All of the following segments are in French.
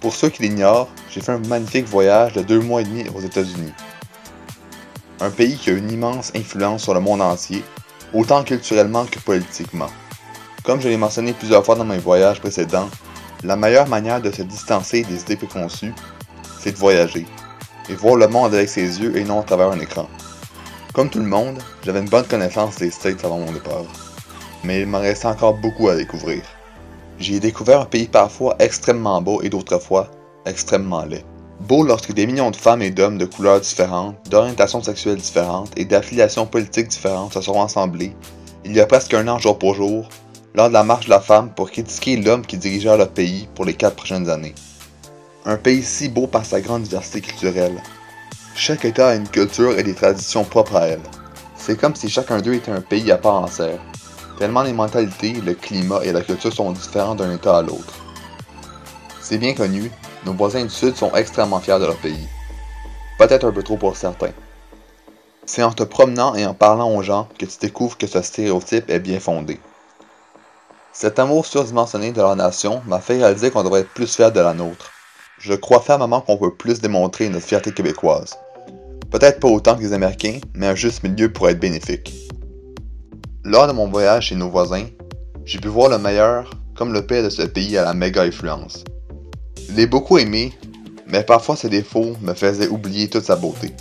Pour ceux qui l'ignorent, j'ai fait un magnifique voyage de deux mois et demi aux États-Unis. Un pays qui a une immense influence sur le monde entier, autant culturellement que politiquement. Comme je l'ai mentionné plusieurs fois dans mes voyages précédents, la meilleure manière de se distancer des idées préconçues, c'est de voyager, et voir le monde avec ses yeux et non à travers un écran. Comme tout le monde, j'avais une bonne connaissance des States avant mon départ, mais il m'en restait encore beaucoup à découvrir. J'y ai découvert un pays parfois extrêmement beau et d'autres fois extrêmement laid. Beau lorsque des millions de femmes et d'hommes de couleurs différentes, d'orientations sexuelles différentes et d'affiliations politiques différentes se sont assemblés, il y a presque un an jour pour jour, lors de la marche de la femme pour critiquer l'homme qui dirigeait le pays pour les quatre prochaines années. Un pays si beau par sa grande diversité culturelle. Chaque État a une culture et des traditions propres à elle. C'est comme si chacun d'eux était un pays à part entière, tellement les mentalités, le climat et la culture sont différents d'un État à l'autre. C'est bien connu, nos voisins du Sud sont extrêmement fiers de leur pays. Peut-être un peu trop pour certains. C'est en te promenant et en parlant aux gens que tu découvres que ce stéréotype est bien fondé. Cet amour surdimensionné de leur nation m'a fait réaliser qu'on devrait être plus fier de la nôtre. Je crois fermement qu'on peut plus démontrer notre fierté québécoise. Peut-être pas autant que les Américains, mais un juste milieu pourrait être bénéfique. Lors de mon voyage chez nos voisins, j'ai pu voir le meilleur comme le pire de ce pays à la méga influence. Je l'ai beaucoup aimé, mais parfois ses défauts me faisaient oublier toute sa beauté.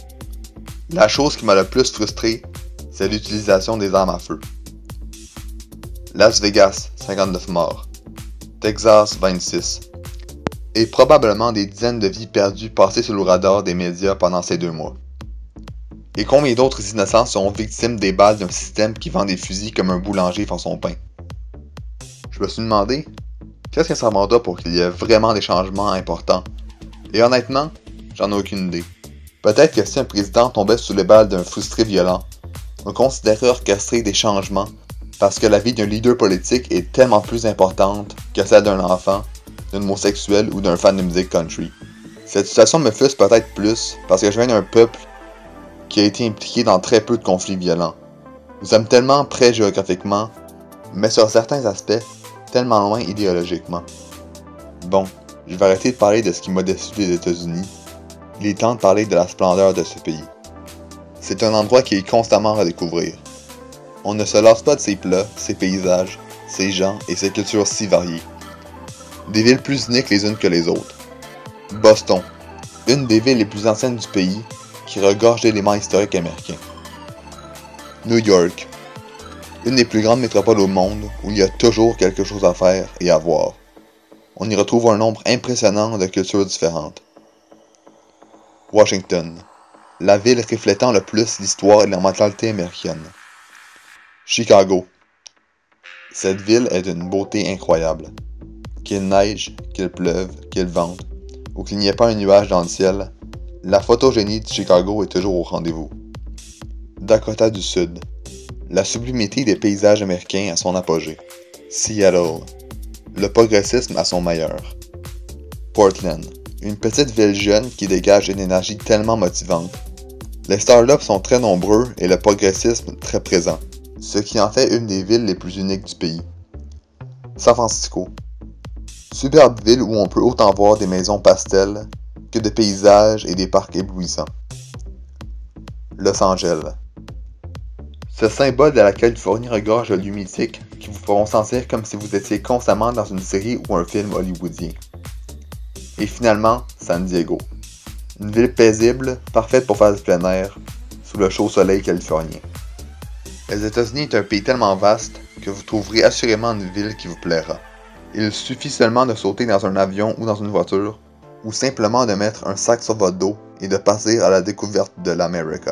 La chose qui m'a le plus frustré, c'est l'utilisation des armes à feu. Las Vegas, 59 morts. Texas, 26. Et probablement des dizaines de vies perdues passées sous le radar des médias pendant ces deux mois. Et combien d'autres innocents sont victimes des balles d'un système qui vend des fusils comme un boulanger font son pain? Je me suis demandé, qu'est-ce que ça demandera pour qu'il y ait vraiment des changements importants? Et honnêtement, j'en ai aucune idée. Peut-être que si un président tombait sous les balles d'un frustré violent, on considérerait orchestrer des changements parce que la vie d'un leader politique est tellement plus importante que celle d'un enfant, d'un homosexuel ou d'un fan de musique country. Cette situation me frustre peut-être plus parce que je viens d'un peuple qui a été impliqué dans très peu de conflits violents. Nous sommes tellement près géographiquement, mais sur certains aspects, tellement loin idéologiquement. Bon, je vais arrêter de parler de ce qui m'a déçu des États-Unis. Il est temps de parler de la splendeur de ce pays. C'est un endroit qui est constamment à découvrir. On ne se lasse pas de ses plats, ses paysages, ses gens et ses cultures si variées. Des villes plus uniques les unes que les autres. Boston, une des villes les plus anciennes du pays, qui regorge d'éléments historiques américains. New York, une des plus grandes métropoles au monde où il y a toujours quelque chose à faire et à voir. On y retrouve un nombre impressionnant de cultures différentes. Washington, la ville reflétant le plus l'histoire et la mentalité américaine. Chicago, cette ville est d'une beauté incroyable. Qu'il neige, qu'il pleuve, qu'il vente, ou qu'il n'y ait pas un nuage dans le ciel, la photogénie de Chicago est toujours au rendez-vous. Dakota du Sud. La sublimité des paysages américains à son apogée. Seattle. Le progressisme à son meilleur. Portland. Une petite ville jeune qui dégage une énergie tellement motivante. Les startups sont très nombreux et le progressisme très présent, ce qui en fait une des villes les plus uniques du pays. San Francisco. Superbe ville où on peut autant voir des maisons pastel, que de paysages et des parcs éblouissants. Los Angeles. Ce symbole de la Californie regorge de lieux mythiques qui vous feront sentir comme si vous étiez constamment dans une série ou un film hollywoodien. Et finalement, San Diego. Une ville paisible, parfaite pour faire du plein air, sous le chaud soleil californien. Les États-Unis est un pays tellement vaste que vous trouverez assurément une ville qui vous plaira. Il suffit seulement de sauter dans un avion ou dans une voiture ou simplement de mettre un sac sur votre dos et de passer à la découverte de l'Amérique.